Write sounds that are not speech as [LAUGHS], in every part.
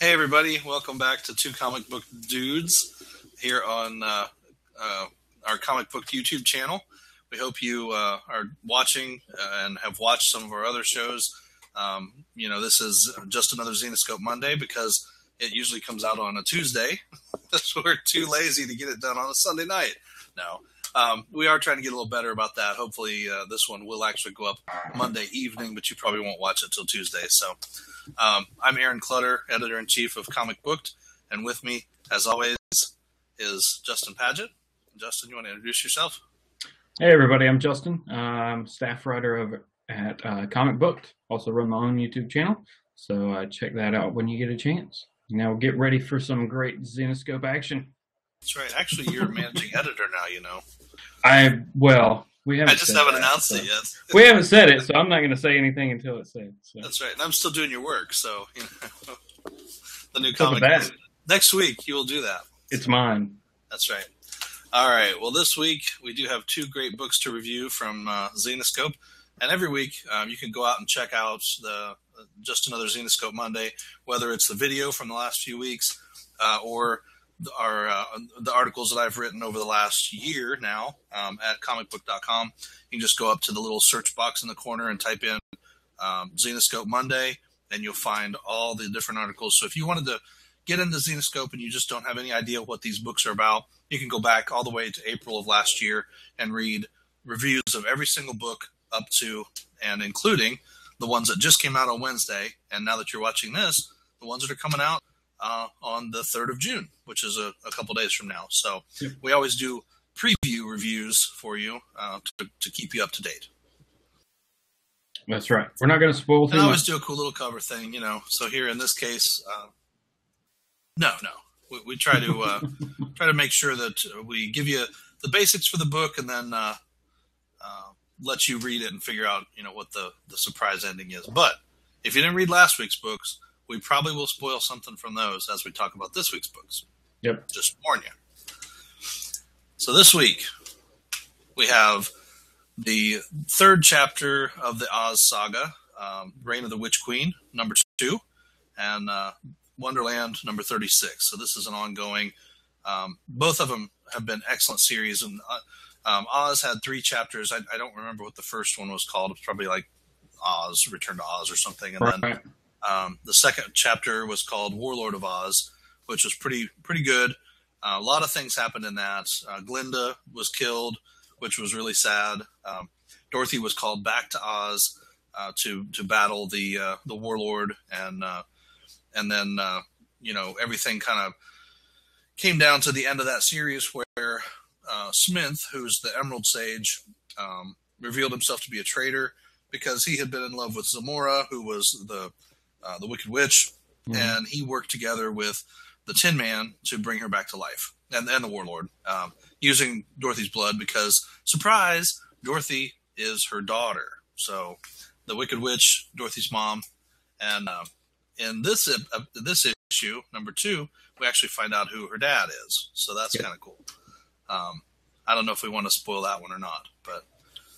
Hey, everybody. Welcome back to Two Comic Booked Dudes here on uh, uh, our comic book YouTube channel. We hope you uh, are watching and have watched some of our other shows. Um, you know, this is just another Zenescope Monday because it usually comes out on a Tuesday. [LAUGHS] we're too lazy to get it done on a Sunday night. No. Um, we are trying to get a little better about that. Hopefully, uh, this one will actually go up Monday evening, but you probably won't watch it till Tuesday. So, um, I'm Aaron Clutter, editor in chief of Comic Booked, and with me, as always, is Justin Paget. Justin, you want to introduce yourself? Hey, everybody, I'm Justin. I'm staff writer over at uh, Comic Booked. Also, run my own YouTube channel, so uh, check that out when you get a chance. Now, get ready for some great Zenescope action. That's right. Actually, you're managing [LAUGHS] editor now. You know. I well, we haven't. I just haven't that, announced so. it yet. we haven't said it, so I'm not going to say anything until it's said. So. That's right. And I'm still doing your work, so you know, [LAUGHS] the new comic. that- Next week, you will do that. It's mine. That's right. All right. Well, this week we do have two great books to review from uh, Zenescope, and every week um, you can go out and check out the uh, just another Zenescope Monday, whether it's the video from the last few weeks uh, or the, our uh, the articles that I've written over the last year now um, at comicbooked.com. You can just go up to the little search box in the corner and type in um, Zenescope Monday, and you'll find all the different articles. So if you wanted to get into Zenescope and you just don't have any idea what these books are about, you can go back all the way to April of last year and read reviews of every single book up to and including the ones that just came out on Wednesday. And now that you're watching this, the ones that are coming out uh, on the 3rd of June, which is a, a couple days from now. So Yep. we always do preview reviews for you uh, to, to keep you up to date. That's right. We're not going to spoil And I always do a cool little cover thing, you know. So here in this case, uh, no, no, we, we try to uh, [LAUGHS] try to make sure that we give you the basics for the book, and then uh, uh, let you read it and figure out, you know, what the the surprise ending is. But if you didn't read last week's books, we probably will spoil something from those as we talk about this week's books. Yep. Just warn you. So this week we have the third chapter of the Oz saga, um, Reign of the Witch Queen, number two, and uh, Wonderland, number 36. So this is an ongoing. Um, both of them have been excellent series, and uh, um, Oz had three chapters. I, I don't remember what the first one was called. It's probably like Oz, Return to Oz, or something. And then Right. Um, the second chapter was called Warlord of Oz, which was pretty pretty good. Uh, a lot of things happened in that. Uh, Glinda was killed, which was really sad. Um, Dorothy was called back to Oz uh, to to battle the uh, the warlord, and uh, and then uh, you know everything kind of came down to the end of that series where Smith, who's the Emerald Sage, um, revealed himself to be a traitor because he had been in love with Zamora, who was the uh, the Wicked Witch, Mhm. and he worked together with the Tin Man to bring her back to life, and, and the Warlord, um, using Dorothy's blood because surprise, Dorothy is her daughter. So the Wicked Witch, Dorothy's mom, and uh, in this uh, this issue number two, we actually find out who her dad is. So that's Yeah. kind of cool. Um, I don't know if we want to spoil that one or not, but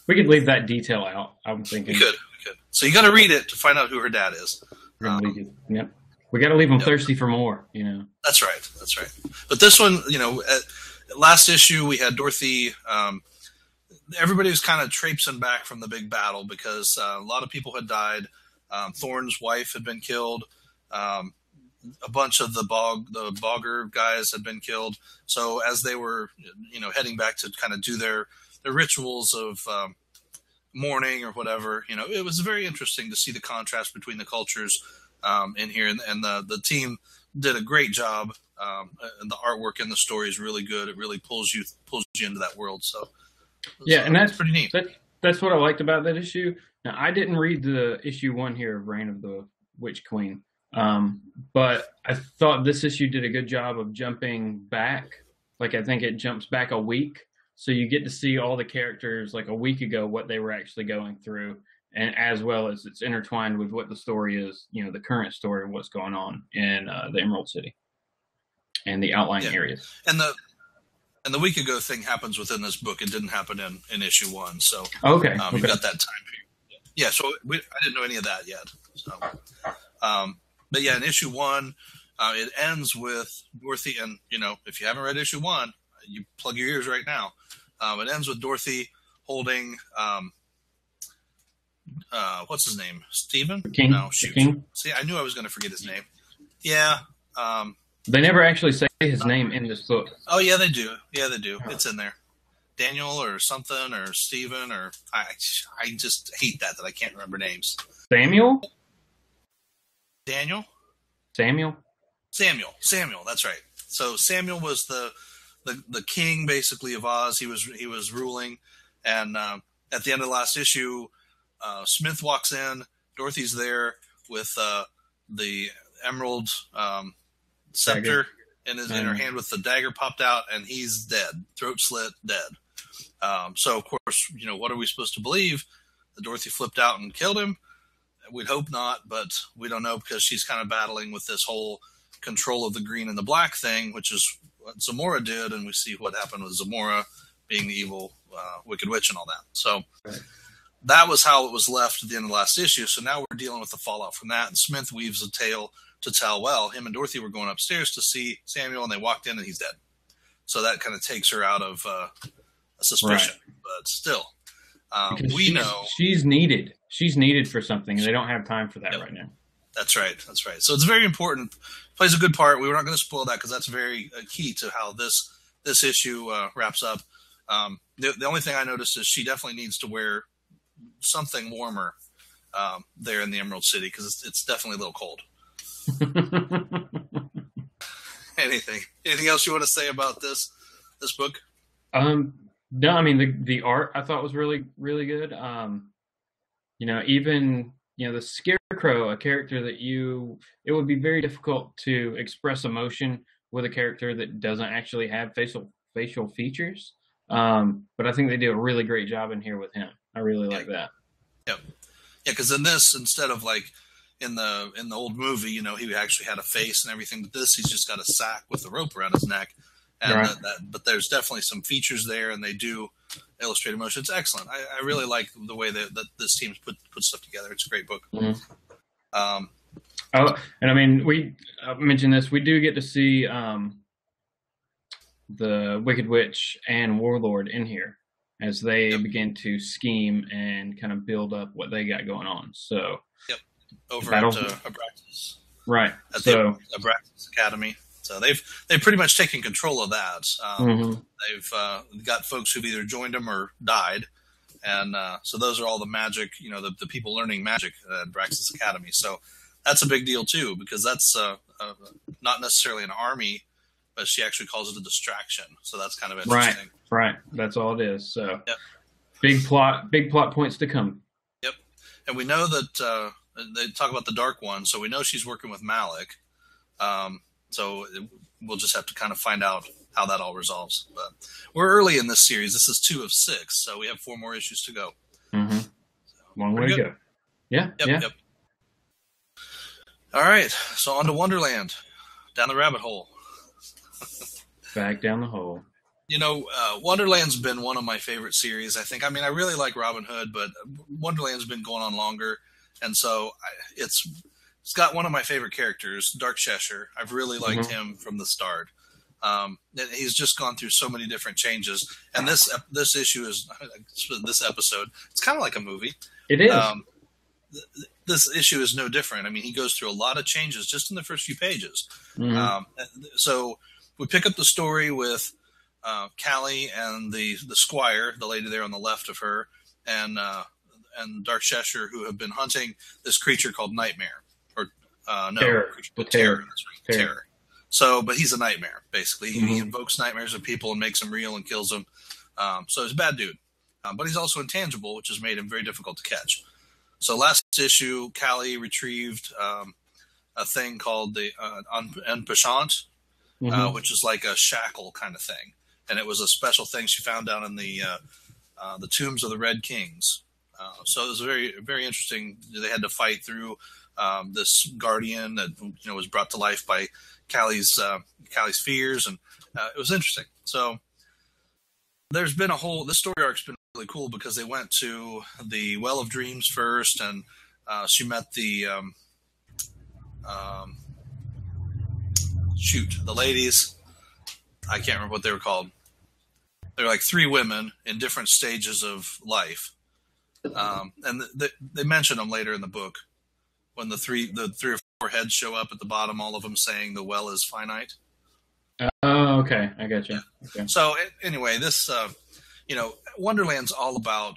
We could leave that detail out. I'm thinking. we could. We could. So you got to read it to find out who her dad is. Um, it- Yep. We got to leave them Yep. thirsty for more. You know. That's right. That's right. But this one, you know, at, last issue we had Dorothy. Um, everybody was kind of traipsing back from the big battle because uh, a lot of people had died. Um, Thorne's wife had been killed. Um, a bunch of the bog, the bogger guys had been killed. So as they were, you know, heading back to kind of do their their rituals of um, mourning or whatever, you know, it was very interesting to see the contrast between the cultures um, in here, and, and the the team did a great job. Um, and the artwork and the story is really good. It really pulls you pulls you into that world. So Yeah, and that's- pretty neat. That that's what I liked about that issue. Now I didn't read the issue one here of Reign of the Witch Queen, um, but I thought this issue did a good job of jumping back. Like I think it jumps back a week, so you get to see all the characters like a week ago what they were actually going through, and as well as it's intertwined with what the story is. You know, the current story of what's going on in uh, the Emerald City and the outlying Yeah. areas. And the and the week ago thing happens within this book. It didn't happen in, in issue one. So Okay, um, okay. you've got that time period. Yeah. So we, I didn't know any of that yet. So, um, but yeah, in issue one, Uh, it ends with Dorothy, and you know, if you haven't read issue one, you plug your ears right now. Um, it ends with Dorothy holding um, uh, what's his name? Stephen? King. No, shoot. King. See, I knew I was going to forget his name. Yeah. Um, They never actually say his name in this book. oh, yeah, they do. Yeah, they do. It's in there. Daniel or something or Stephen or I. I just hate that that I can't remember names. Samuel. Daniel. Samuel. Samuel. Samuel. That's right. So Samuel was the the, the king basically of Oz. He was he was ruling, and um, at the end of the last issue, uh, Smith walks in. Dorothy's there with uh, the emerald um, scepter in his in her hand with the dagger popped out, and he's dead, throat slit, dead. Um, so of course, you know what are we supposed to believe? That Dorothy flipped out and killed him. We'd hope not, but we don't know because she's kind of battling with this whole control of the green and the black thing, which is what Zamora did, and we see what happened with Zamora being the evil uh, Wicked Witch and all that. So Right. that was how it was left at the end of the last issue. So now we're dealing with the fallout from that, and Smith weaves a tale to tell. Well, him and Dorothy were going upstairs to see Samuel, and they walked in, and he's dead. So that kind of takes her out of uh, suspicion, but still, um, we she's- know she's needed. She's needed for something, and they don't have time for that Yep. right now. That's right. That's right. So it's very important. Plays a good part. We were not going to spoil that because that's very uh, key to how this this issue uh, wraps up. Um, the, the only thing I noticed is she definitely needs to wear something warmer um, there in the Emerald City because it's, it's definitely a little cold. [LAUGHS] Anything? Anything else you want to say about this this book? Um, no, I mean the the art I thought was really really good. Um, you know, even you know the scarecrow, a character that you it would be very difficult to express emotion with a character that doesn't actually have facial facial features. Um, but I think they do a really great job in here with him. I really like that. yep Yeah, because in this, instead of like in the in the old movie, you know, he actually had a face and everything. But this, he's just got a sack with a rope around his neck, and Right. that, that, but there's definitely some features there, and they do illustrate Motion. It's excellent. I, I really like the way that, that this team's put put stuff together. It's a great book. Mhm. Um, Oh, and I mean, we I mentioned this. We do get to see um, the Wicked Witch and Warlord in here as they Yep. begin to scheme and kind of build up what they got going on. So, yep, over Battle- at uh, Abraxas, right. at So, the Abraxas Academy. So they've they've pretty much taken control of that. Um, mhm. They've uh, got folks who've either joined them or died, and uh, so those are all the magic. You know, the, the people learning magic at Braxis Academy. So that's a big deal too, because that's uh, uh, not necessarily an army, but she actually calls it a distraction. So that's kind of Right. interesting. right. That's all it is. So, Yep. big plot, big plot points to come. Yep, and we know that uh, they talk about the Dark One, so we know she's working with Malik. Um, so we'll just have to kind of find out how that all resolves. But we're early in this series. This is two of six, so we have four more issues to go. hmm Long way to go. Yeah. Yep, yeah. yep. All right, so on to Wonderland, down the rabbit hole. [LAUGHS] Back down the hole. You know, uh, Wonderland's been one of my favorite series. I think. I mean, I really like Robin Hood, but Wonderland's been going on longer, and so I, it's it's got one of my favorite characters, Dark Cheshire. I've really liked Mhm. him from the start. Um, and he's just gone through so many different changes, and this this issue is [LAUGHS] this episode. It's kind of like a movie. It is. Um, th- th- this issue is no different. I mean, he goes through a lot of changes just in the first few pages. Mhm. Um, so we pick up the story with uh, Callie and the the squire, the lady there on the left of her, and uh, and Dark Cheshire, who have been hunting this creature called Nightmare, uh, no, Terror. terror. Terror. Right, Terror. terror. So, but he's a nightmare basically. He, he invokes nightmares of people and makes them real and kills them. Um, so he's a bad dude, um, but he's also intangible, which has made him very difficult to catch. So last issue, Callie retrieved um, a thing called the uh, Un- Unpashant, uh, Mhm. which is like a shackle kind of thing, and it was a special thing she found down in the uh, uh, the tombs of the Red Kings. Uh, so it was very very interesting. They had to fight through um, this guardian that you know was brought to life by Callie's uh, Callie's fears, and uh, it was interesting. So there's been a whole this story arc's been really cool because they went to the Well of Dreams first, and uh, she met the um, um, shoot the ladies. I can't remember what they were called. They're like three women in different stages of life, um, and they, they mention them later in the book when the three the three or four heads show up at the bottom. All of them saying the well is finite. Oh, okay, I got you. Okay. So anyway, this uh, you know Wonderland's all about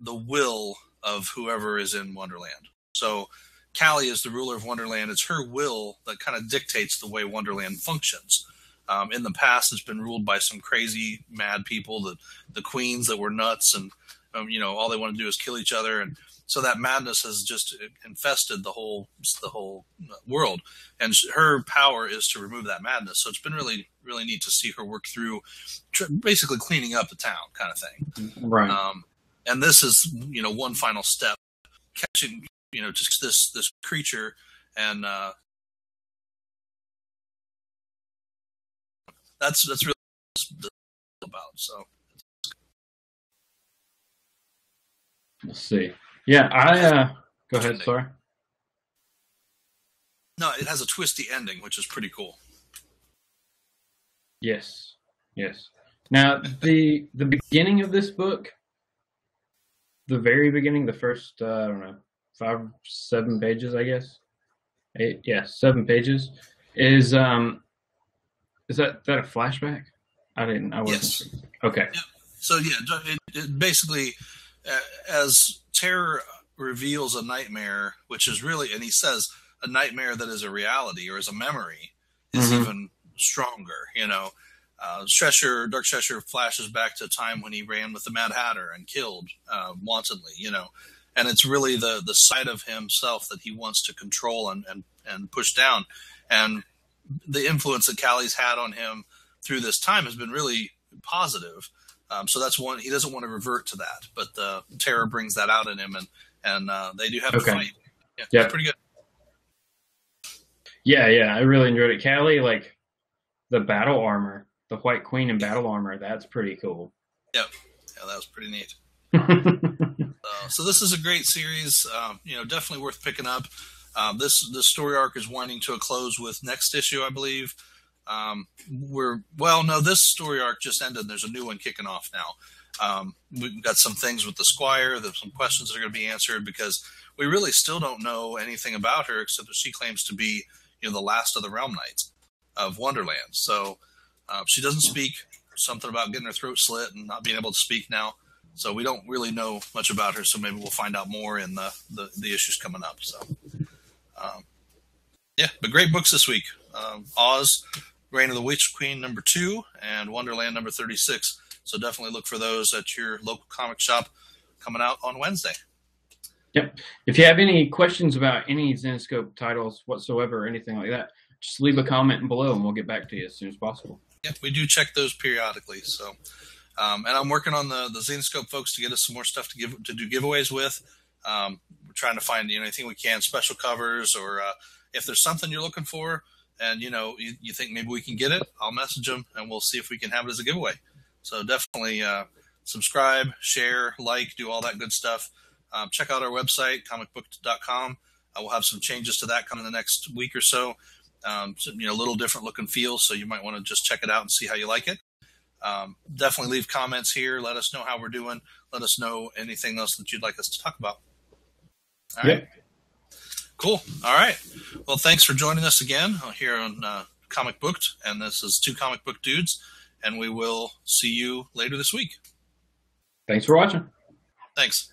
the will of whoever is in Wonderland. So Callie is the ruler of Wonderland. It's her will that kind of dictates the way Wonderland functions. Um, in the past, it's been ruled by some crazy, mad people, the the queens that were nuts, and um, you know all they want to do is kill each other, and so that madness has just infested the whole the whole world. And her power is to remove that madness. So it's been really really neat to see her work through, basically cleaning up the town, kind of thing. Right. Um, and this is you know one final step, catching you know just this this creature and uh, that's that's really about. So we'll see. Yeah, I uh, go ahead. Sorry. No, it has a twisty ending, which is pretty cool. Yes, yes. Now the the beginning of this book, the very beginning, the first uh, I don't know five seven pages, I guess. Eight, yeah, seven pages is um is that that a flashback? I didn't. I wasn't. Yes. Okay. Yeah. So yeah, it, it basically as terror reveals a nightmare, which is really, and he says a nightmare that is a reality or is a memory, is mm-hmm. even stronger. You know, uh, Cheshire, Dark Cheshire flashes back to a time when he ran with the Mad Hatter and killed uh, wantonly. You know, and it's really the the side of himself that he wants to control and and, and push down, and the influence that Callie's had on him through this time has been really positive. Um, so that's one he doesn't want to revert to that, but the terror brings that out in him, and and uh, they do have okay. a fight. Yeah, yep. pretty good. Yeah, yeah, I really enjoyed it. Callie, like the battle armor, the White Queen in battle armor, that's pretty cool. Yep, yeah, that was pretty neat. [LAUGHS] uh, so this is a great series. Um, you know, definitely worth picking up. Um, this this story arc is winding to a close with next issue, I believe. Um, we're well, no, this story arc just ended. There's a new one kicking off now. Um, we've got some things with the Squire. There's some questions that are going to be answered because we really still don't know anything about her except that she claims to be, you know, the last of the Realm Knights of Wonderland. So uh, she doesn't speak. Something about getting her throat slit and not being able to speak now. So we don't really know much about her. So maybe we'll find out more in the the, the issues coming up. So, um, yeah, but great books this week. Um, Oz, Reign of the Witch Queen number two, and Wonderland number thirty six. So definitely look for those at your local comic shop coming out on Wednesday. Yep. If you have any questions about any Zenescope titles whatsoever or anything like that, just leave a comment below and we'll get back to you as soon as possible. Yeah, we do check those periodically. So, um, and I'm working on the the Zenescope folks to get us some more stuff to give to do giveaways with. Um, we're trying to find you know anything we can, special covers, or uh, if there's something you're looking for, and you know you, you think maybe we can get it, I'll message them and we'll see if we can have it as a giveaway. So definitely uh, subscribe, share, like, do all that good stuff. Um, check out our website, comicbooked.com. Uh, we'll have some changes to that coming the next week or so. Um, so, you know, a little different look and feel. So you might want to just check it out and see how you like it. Um, definitely leave comments here. Let us know how we're doing. Let us know anything else that you'd like us to talk about. All right. Yep. Cool. All right. Well, thanks for joining us again here on uh, Comic Booked. And this is Two Comic Booked Dudes and we will see you later this week. Thanks for watching. Thanks.